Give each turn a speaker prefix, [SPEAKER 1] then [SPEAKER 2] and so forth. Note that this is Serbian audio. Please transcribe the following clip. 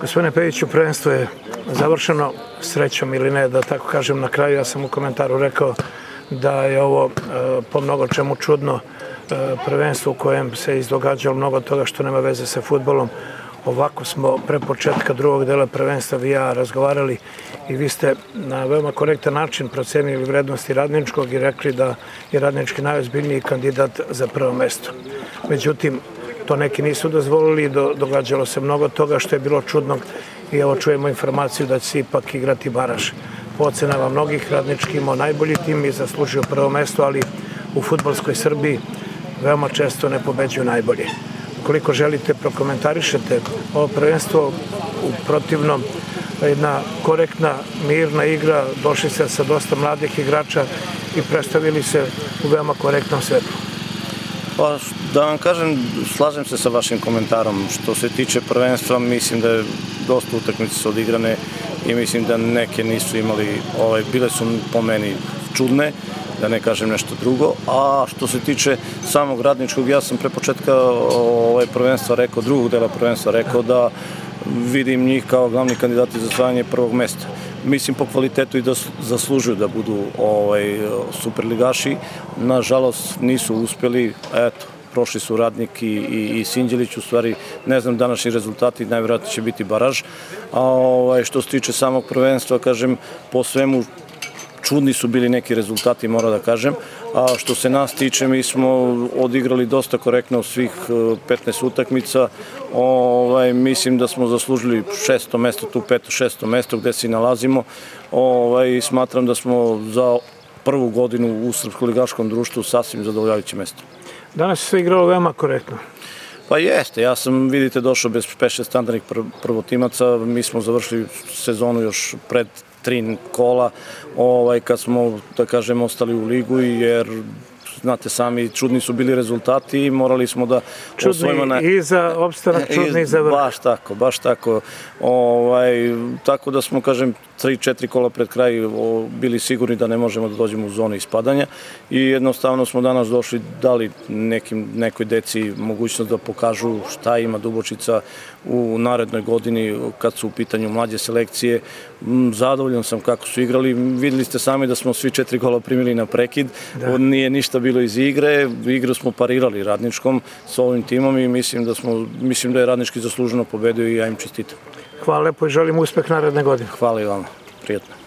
[SPEAKER 1] Gospodine Peviću, prvenstvo je završeno srećom ili ne, da tako kažem na kraju. Ja sam u komentaru rekao da je ovo e, po mnogo čemu čudno e, prvenstvo u kojem se izdogađalo mnogo toga što nema veze sa futbolom. Ovako smo pre početka drugog dela prvenstva vi ja razgovarali i vi ste na veoma korektan način procenili vrednosti radničkog i rekli da je radnički najozbiljniji kandidat za prvo mesto. Međutim, to neki nisu dozvolili, do, događalo se mnogo toga što je bilo čudno i evo čujemo informaciju da će se ipak igrati baraž. Po ocenama mnogih radnički imao najbolji tim i zaslužio prvo mesto, ali u futbolskoj Srbiji veoma često ne pobeđuju najbolji. Koliko želite prokomentarišete ovo prvenstvo u protivnom jedna korektna, mirna igra, došli se sa dosta mladih igrača i predstavili se u veoma korektnom svetlu.
[SPEAKER 2] Pa da vam kažem, slažem se sa vašim komentarom. Što se tiče prvenstva, mislim da je dosta utakmice su odigrane i mislim da neke nisu imali, ovaj, bile su po meni čudne, da ne kažem nešto drugo. A što se tiče samog radničkog, ja sam pre početka ovaj, prvenstva rekao, drugog dela prvenstva rekao da vidim njih kao glavni kandidati za osvajanje prvog mesta mislim po kvalitetu i da zaslužuju da budu ovaj, superligaši. Nažalost nisu uspeli, eto, prošli su Radnik i, i, i Sinđelić, u stvari ne znam današnji rezultati, najvjerojatnije će biti baraž. A ovaj, što se tiče samog prvenstva, kažem, po svemu čudni su bili neki rezultati, moram da kažem. A što se nas tiče, mi smo odigrali dosta korektno svih 15 e, utakmica. Ovaj, mislim da smo zaslužili šesto mesto, tu peto, šesto mesto gde se nalazimo. Ovaj, smatram da smo za prvu godinu u Srpsko-ligaškom društvu sasvim zadovoljavajuće mesto.
[SPEAKER 1] Danas se igralo veoma korektno.
[SPEAKER 2] Pa jeste, ja sam, vidite, došao bez peše standardnih prvotimaca, mi smo završili sezonu još pred tri kola ovaj, kad smo, da kažem, ostali u ligu jer znate sami, čudni su bili rezultati i morali smo da
[SPEAKER 1] čudni osvojimo na... i za opstanak, čudni i za vrh.
[SPEAKER 2] Baš tako, baš tako. Ovaj, tako da smo, kažem, 3-4 kola pred kraj bili sigurni da ne možemo da dođemo u zonu ispadanja i jednostavno smo danas došli, dali nekim, nekoj deci mogućnost da pokažu šta ima Dubočica u narednoj godini kad su u pitanju mlađe selekcije. Zadovoljan sam kako su igrali. Videli ste sami da smo svi četiri gola primili na prekid. Da. Nije ništa bilo iz igre. Igru smo parirali radničkom sa ovim timom i mislim da, smo, mislim da je radnički zasluženo pobedio i ja im čestitam.
[SPEAKER 1] Hvala lepo i želim uspeh naredne godine.
[SPEAKER 2] Hvala i vama. Prijetno.